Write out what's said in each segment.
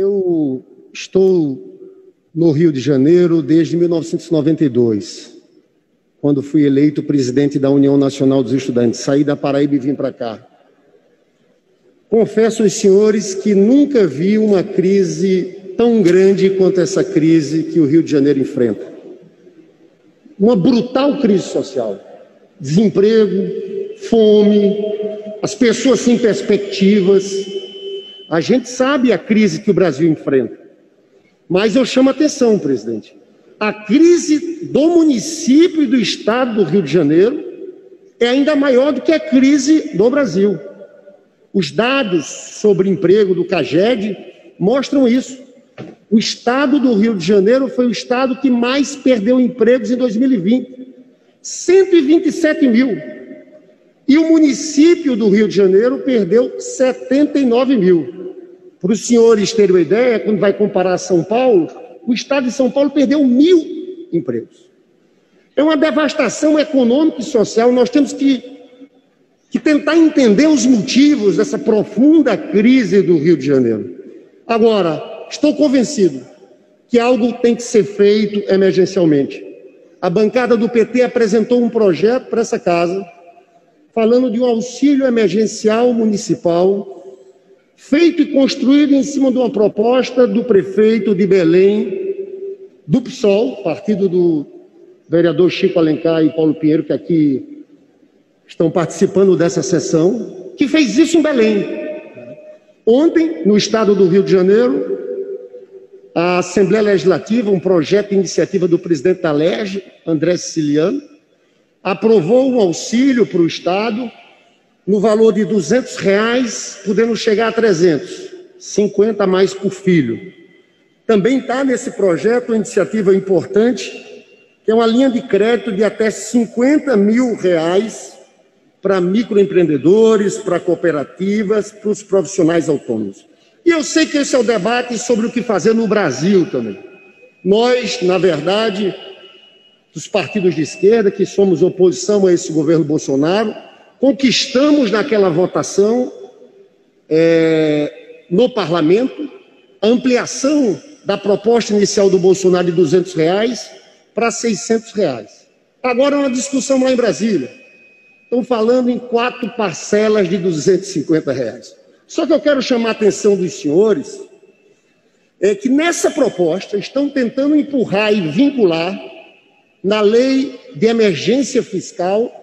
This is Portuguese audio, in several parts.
Eu estou no Rio de Janeiro desde 1992, quando fui eleito presidente da União Nacional dos Estudantes. Saí da Paraíba e vim para cá. Confesso aos senhores que nunca vi uma crise tão grande quanto essa crise que o Rio de Janeiro enfrenta. Uma brutal crise social. Desemprego, fome, as pessoas sem perspectivas. A gente sabe a crise que o Brasil enfrenta. Mas eu chamo a atenção, presidente. A crise do município e do estado do Rio de Janeiro é ainda maior do que a crise do Brasil. Os dados sobre emprego do CAGED mostram isso. O estado do Rio de Janeiro foi o estado que mais perdeu empregos em 2020 127 mil. E o município do Rio de Janeiro perdeu 79 mil. Para os senhores terem uma ideia, quando vai comparar São Paulo, o estado de São Paulo perdeu mil empregos. É uma devastação econômica e social. Nós temos que que tentar entender os motivos dessa profunda crise do Rio de Janeiro. Agora, estou convencido que algo tem que ser feito emergencialmente. A bancada do PT apresentou um projeto para essa casa, falando de um auxílio emergencial municipal, feito e construído em cima de uma proposta do prefeito de Belém, do PSOL, partido do vereador Chico Alencar e Paulo Pinheiro, que aqui estão participando dessa sessão, que fez isso em Belém. Ontem, no estado do Rio de Janeiro, a Assembleia Legislativa, um projeto de iniciativa do presidente da LERJ, André Siciliano, aprovou um auxílio para o Estado no valor de 200 reais, podendo chegar a 300, 50 a mais por filho. Também está nesse projeto uma iniciativa importante, que é uma linha de crédito de até 50 mil reais para microempreendedores, para cooperativas, para os profissionais autônomos. E eu sei que esse é o debate sobre o que fazer no Brasil também. Nós, na verdade, dos partidos de esquerda, que somos oposição a esse governo Bolsonaro, conquistamos naquela votação é, no parlamento a ampliação da proposta inicial do Bolsonaro de 200 reais para 600 reais. Agora é uma discussão lá em Brasília. Estão falando em quatro parcelas de 250 reais. Só que eu quero chamar a atenção dos senhores é que nessa proposta estão tentando empurrar e vincular na lei de emergência fiscal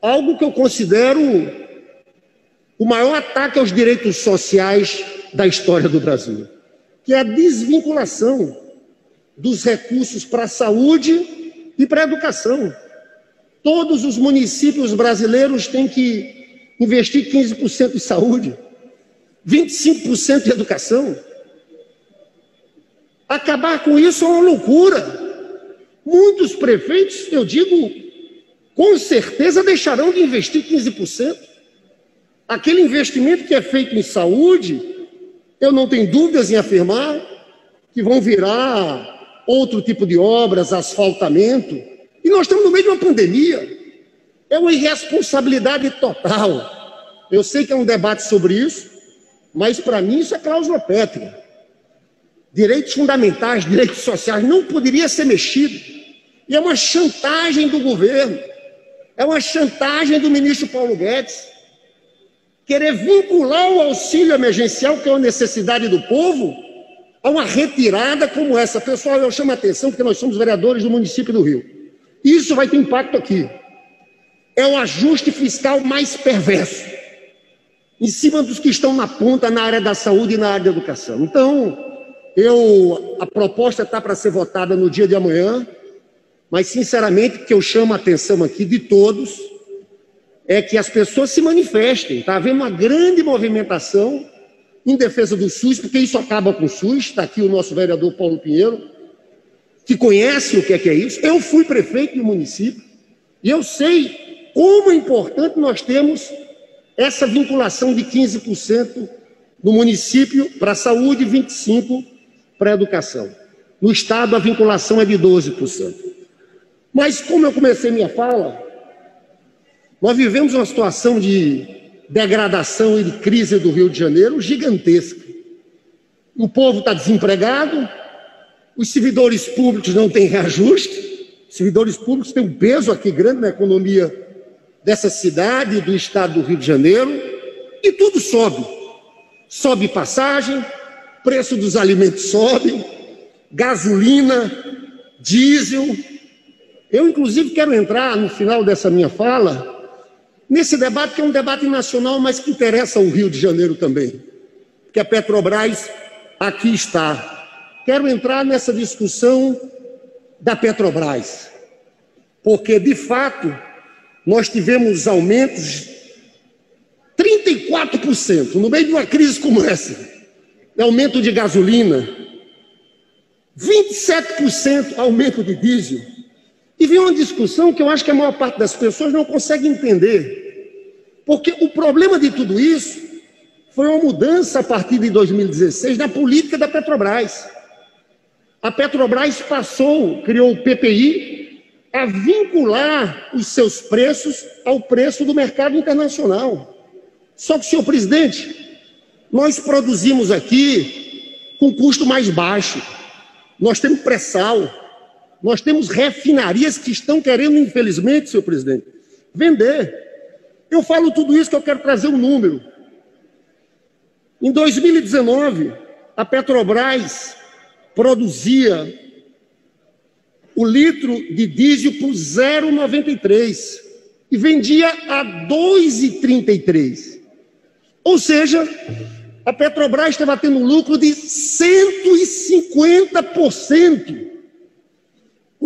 algo que eu considero o maior ataque aos direitos sociais da história do Brasil, que é a desvinculação dos recursos para a saúde e para a educação. Todos os municípios brasileiros têm que investir 15% em saúde, 25% em educação. Acabar com isso é uma loucura. Muitos prefeitos, eu digo, com certeza deixarão de investir 15%. Aquele investimento que é feito em saúde, eu não tenho dúvidas em afirmar que vão virar outro tipo de obras, asfaltamento, e nós estamos no meio de uma pandemia. É uma irresponsabilidade total. Eu sei que é um debate sobre isso, mas para mim isso é cláusula pétrea. Direitos fundamentais, direitos sociais não poderia ser mexido. E é uma chantagem do governo. É uma chantagem do ministro Paulo Guedes. Querer vincular o auxílio emergencial, que é uma necessidade do povo, a uma retirada como essa. Pessoal, eu chamo a atenção porque nós somos vereadores do município do Rio. Isso vai ter impacto aqui. É o ajuste fiscal mais perverso, em cima dos que estão na ponta na área da saúde e na área da educação. Então, eu, a proposta está para ser votada no dia de amanhã, mas sinceramente, o que eu chamo a atenção aqui de todos é que as pessoas se manifestem. Está havendo uma grande movimentação em defesa do SUS, porque isso acaba com o SUS. Está aqui o nosso vereador Paulo Pinheiro que conhece o que é, que é isso. Eu fui prefeito do município e eu sei como é importante nós temos essa vinculação de 15% no município para a saúde e 25% para a educação. No estado a vinculação é de 12%. Mas como eu comecei minha fala, nós vivemos uma situação de degradação e de crise do Rio de Janeiro gigantesca. o povo está desempregado, os servidores públicos não têm reajuste, os servidores públicos têm um peso aqui grande na economia dessa cidade e do estado do Rio de Janeiro, e tudo sobe. Sobe passagem, preço dos alimentos sobe, gasolina, diesel. Eu, inclusive, quero entrar no final dessa minha fala nesse debate que é um debate nacional, mas que interessa ao Rio de Janeiro também, que a Petrobras aqui está. Quero entrar nessa discussão da Petrobras, porque de fato nós tivemos aumentos 34% no meio de uma crise como essa. Aumento de gasolina, 27% aumento de diesel. E vem uma discussão que eu acho que a maior parte das pessoas não consegue entender. Porque o problema de tudo isso foi uma mudança a partir de 2016 na política da Petrobras. A Petrobras passou, criou o PPI, a vincular os seus preços ao preço do mercado internacional. Só que, senhor presidente, nós produzimos aqui com custo mais baixo. Nós temos pré-sal, nós temos refinarias que estão querendo, infelizmente, senhor presidente, vender. Eu falo tudo isso que eu quero trazer um número. Em 2019, a Petrobras produzia o litro de diesel por 0,93 e vendia a 2,33. Ou seja, a Petrobras estava tendo um lucro de 150%.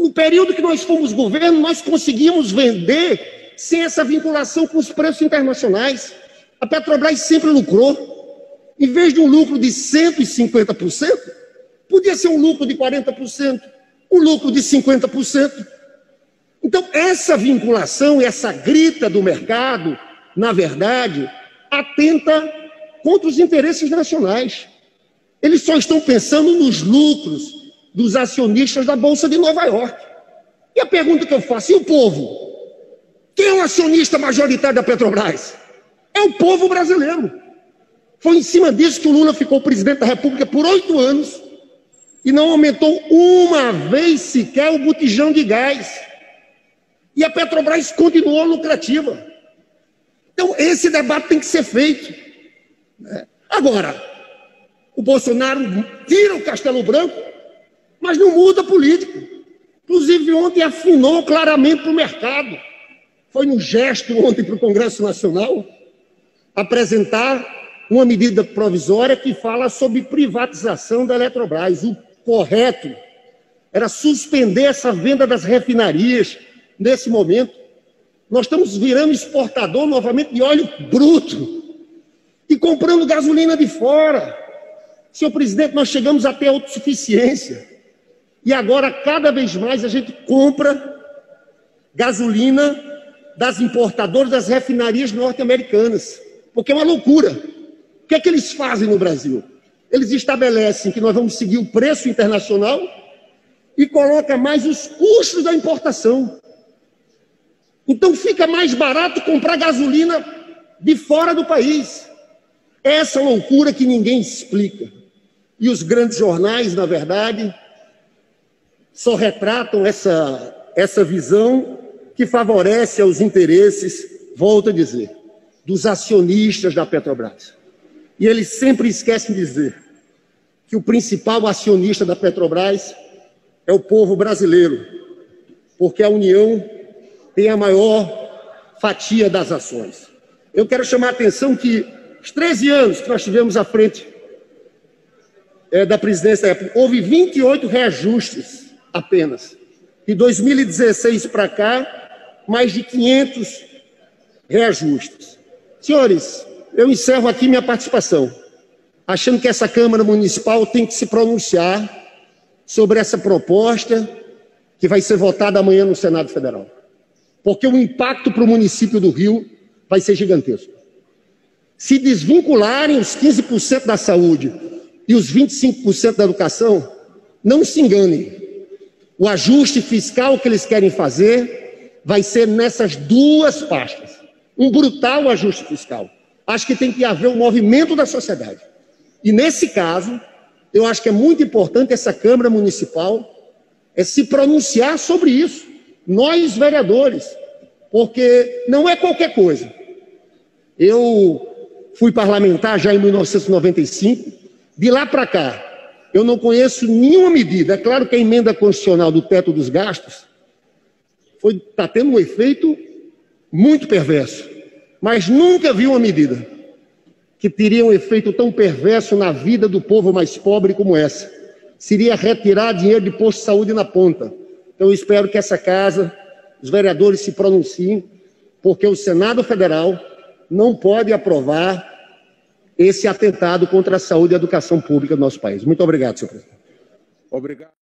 No período que nós fomos governo, nós conseguimos vender sem essa vinculação com os preços internacionais. A Petrobras sempre lucrou. Em vez de um lucro de 150%, podia ser um lucro de 40%, um lucro de 50%. Então, essa vinculação, essa grita do mercado, na verdade, atenta contra os interesses nacionais. Eles só estão pensando nos lucros dos acionistas da Bolsa de Nova York. E a pergunta que eu faço: e o povo? Quem é o acionista majoritário da Petrobras? É o povo brasileiro. Foi em cima disso que o Lula ficou presidente da República por oito anos e não aumentou uma vez sequer o botijão de gás. E a Petrobras continuou lucrativa. Então, esse debate tem que ser feito. Né? Agora, o Bolsonaro tira o Castelo Branco, mas não muda a política. Inclusive, ontem afinou claramente para o mercado. Foi no gesto ontem para o Congresso Nacional apresentar uma medida provisória que fala sobre privatização da Eletrobras. O correto era suspender essa venda das refinarias nesse momento. Nós estamos virando exportador novamente de óleo bruto e comprando gasolina de fora. Senhor presidente, nós chegamos até a autossuficiência. E agora, cada vez mais, a gente compra gasolina das importadoras das refinarias norte-americanas. Porque é uma loucura. O que é que eles fazem no Brasil? Eles estabelecem que nós vamos seguir o preço internacional e coloca mais os custos da importação. Então fica mais barato comprar gasolina de fora do país. Essa loucura que ninguém explica. E os grandes jornais, na verdade, só retratam essa, essa visão que favorece aos interesses, volto a dizer, dos acionistas da Petrobras. E eles sempre esquecem de dizer que o principal acionista da Petrobras é o povo brasileiro, porque a União tem a maior fatia das ações. Eu quero chamar a atenção que os 13 anos que nós tivemos à frente é, da presidência da época, houve 28 reajustes apenas. De 2016 para cá, mais de 500 reajustes. Senhores, eu encerro aqui minha participação, achando que essa Câmara Municipal tem que se pronunciar sobre essa proposta que vai ser votada amanhã no Senado Federal. Porque o impacto para o município do Rio vai ser gigantesco se desvincularem os 15% da saúde e os 25% da educação, não se enganem. O ajuste fiscal que eles querem fazer vai ser nessas duas pastas. Um brutal ajuste fiscal. Acho que tem que haver um movimento da sociedade. E nesse caso, Eu acho que é muito importante essa Câmara Municipal é se pronunciar sobre isso. Nós, vereadores, porque não é qualquer coisa. Eu fui parlamentar já em 1995, de lá para cá, eu não conheço nenhuma medida. É claro que a emenda constitucional do teto dos gastos está tendo um efeito muito perverso, mas nunca vi uma medida que teria um efeito tão perverso na vida do povo mais pobre como essa. Seria retirar dinheiro de posto de saúde na ponta. Então, eu espero que essa casa, os vereadores se pronunciem, porque o Senado Federal não pode aprovar esse atentado contra a saúde e a educação pública do nosso país. Muito obrigado, senhor presidente. Obrigado.